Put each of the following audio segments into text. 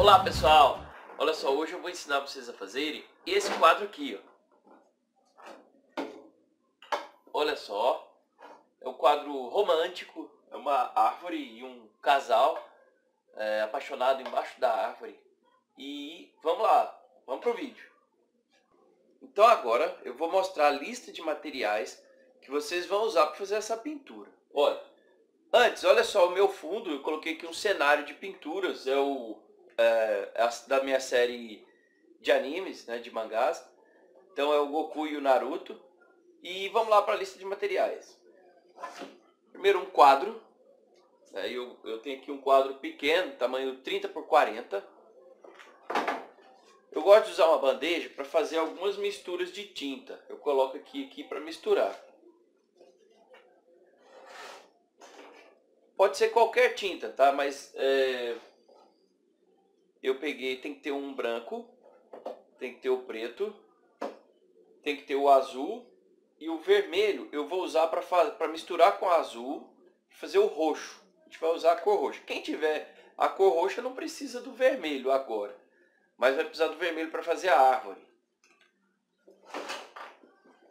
Olá pessoal, olha só, hoje eu vou ensinar vocês a fazerem esse quadro aqui, ó. Olha só, é um quadro romântico, é uma árvore e um casal é, apaixonado embaixo da árvore. E vamos lá, vamos pro vídeo. Então agora eu vou mostrar a lista de materiais que vocês vão usar para fazer essa pintura. Olha, antes, olha só o meu fundo, eu coloquei aqui um cenário de pinturas, é o é, da minha série de animes, né, de mangás. Então é o Goku e o Naruto. E vamos lá para a lista de materiais. Primeiro um quadro. Né, eu, eu tenho aqui um quadro pequeno, tamanho 30 por 40. Eu gosto de usar uma bandeja para fazer algumas misturas de tinta. Eu coloco aqui, aqui para misturar. Pode ser qualquer tinta, tá? Mas é, eu peguei, tem que ter um branco, tem que ter o preto, tem que ter o azul e o vermelho eu vou usar para misturar com o azul e fazer o roxo. A gente vai usar a cor roxa. Quem tiver a cor roxa não precisa do vermelho agora, mas vai precisar do vermelho para fazer a árvore.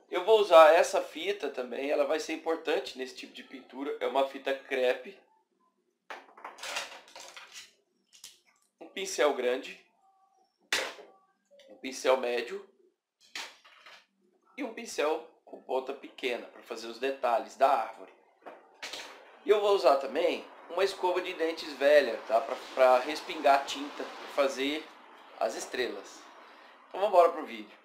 Eu vou usar essa fita também, ela vai ser importante nesse tipo de pintura. É uma fita crepe pincel grande, um pincel médio e um pincel com ponta pequena para fazer os detalhes da árvore. E eu vou usar também uma escova de dentes velha, tá? Para respingar tinta, para fazer as estrelas. Então vamos embora pro vídeo.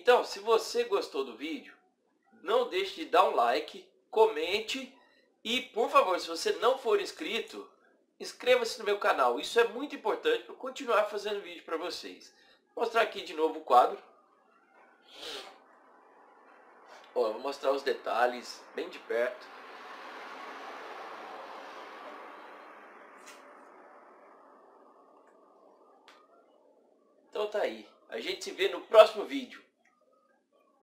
Então, se você gostou do vídeo, não deixe de dar um like, comente e, por favor, se você não for inscrito, inscreva-se no meu canal. Isso é muito importante para continuar fazendo vídeo para vocês. Vou mostrar aqui de novo o quadro. Ó, vou mostrar os detalhes bem de perto. Então tá aí. A gente se vê no próximo vídeo.